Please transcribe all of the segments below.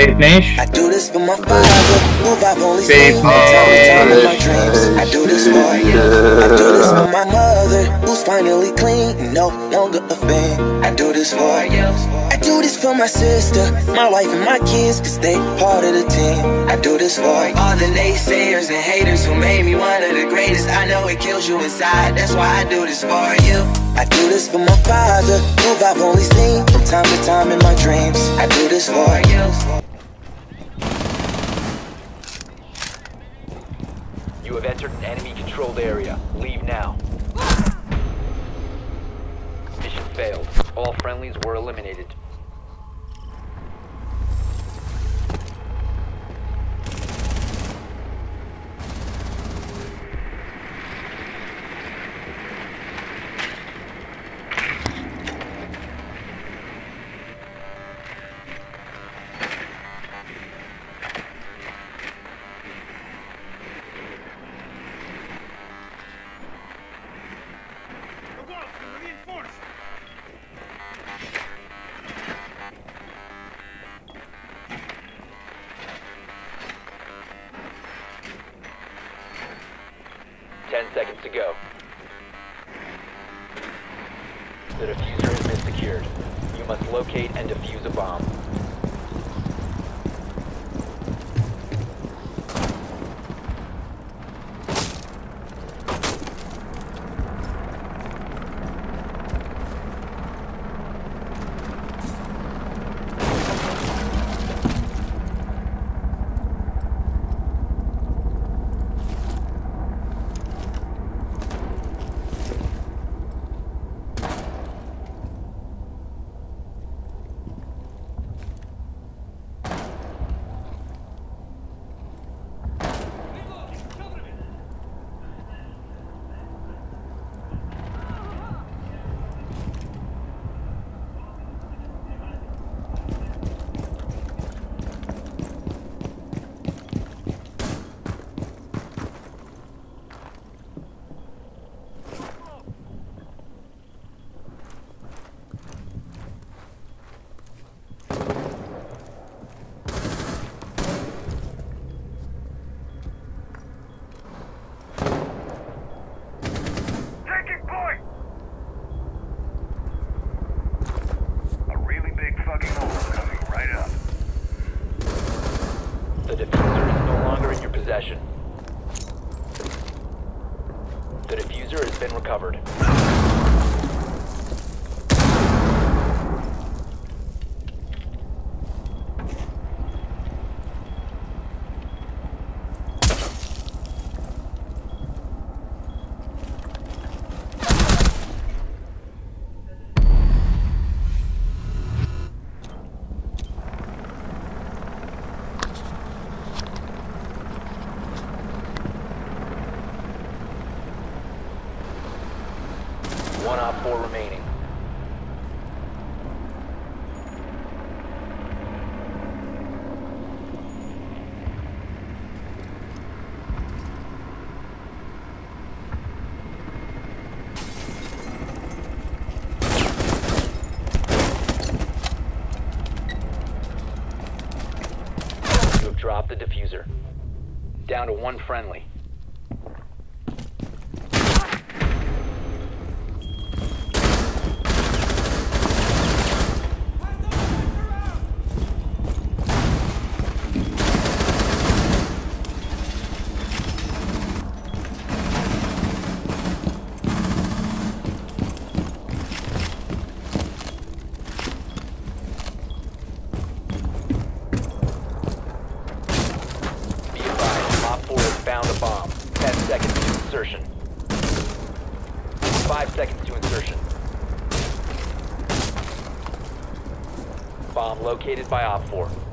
Faith Nash. I do this for my father, who I've only seen from time to time in my dreams. I do this for you. I do this for my mother, who's finally clean, no longer a fan. I do this for you. I do this for my sister, my wife and my kids, cause they part of the team. I do this for all the naysayers and haters who made me one of the greatest. I know it kills you inside, that's why I do this for you. I do this for my father, who I've only seen from time to time in my dreams. I do this for you. You have entered an enemy-controlled area. Leave now. Mission failed. All friendlies were eliminated. Ten seconds to go. The defuser has been secured. You must locate and defuse a bomb. Four remaining. You have dropped the defuser. Down to one friendly. Be advised, Op 4 has found a bomb. 10 seconds to insertion. 5 seconds to insertion. Bomb located by Op 4.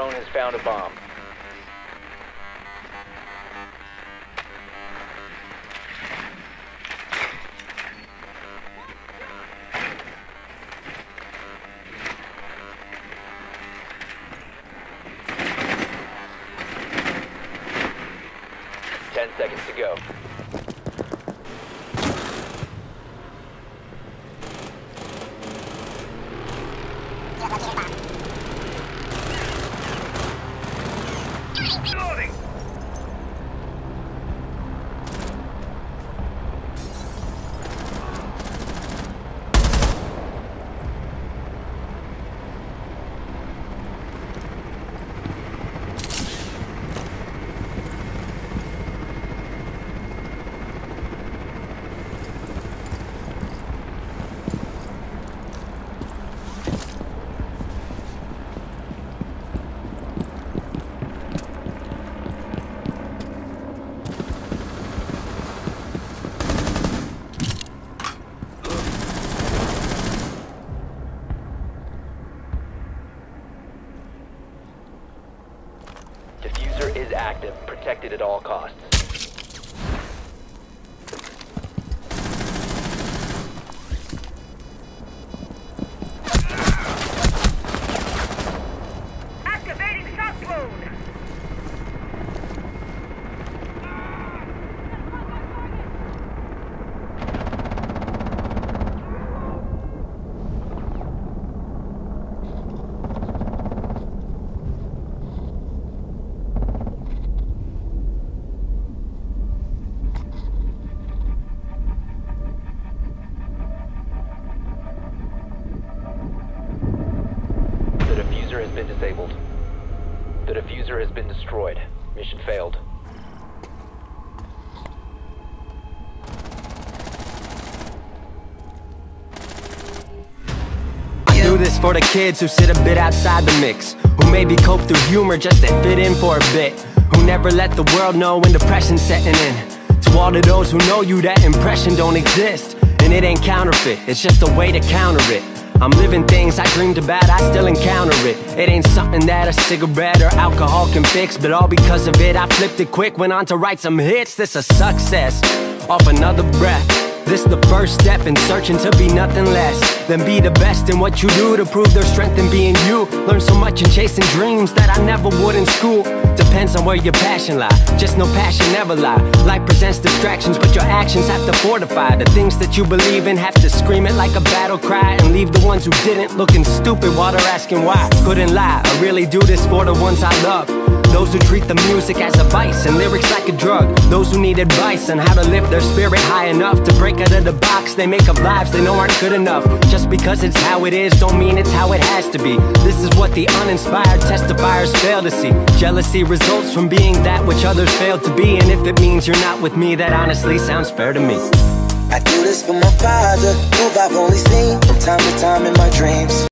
Drone has found a bomb. Ten seconds to go. Loading. Defuser is active, protected at all costs. Disabled. The defuser has been destroyed. Mission failed. I do this for the kids who sit a bit outside the mix, who maybe cope through humor just to fit in for a bit, who never let the world know when depression's setting in. To all of those who know you, that impression don't exist, and it ain't counterfeit, it's just a way to counter it. I'm living things I dreamed about, I still encounter it. It ain't something that a cigarette or alcohol can fix, but all because of it, I flipped it quick, went on to write some hits. This a success, off another breath. This the first step in searching to be nothing less than be the best in what you do to prove their strength in being you. Learn so much in chasing dreams that I never would in school. Depends on where your passion lie. Just no passion never lie. Life presents distractions, but your actions have to fortify the things that you believe in. Have to scream it like a battle cry and leave the ones who didn't looking stupid while they're asking why. Couldn't lie. I really do this for the ones I love. Those who treat the music as a vice and lyrics like a drug. Those who need advice on how to lift their spirit high enough to break out of the box they make up lives they know aren't good enough. Just because it's how it is, don't mean it's how it has to be. This is what the uninspired testifiers fail to see. Jealousy results from being that which others fail to be. And if it means you're not with me, that honestly sounds fair to me. I do this for my father, who I've only seen from time to time in my dreams.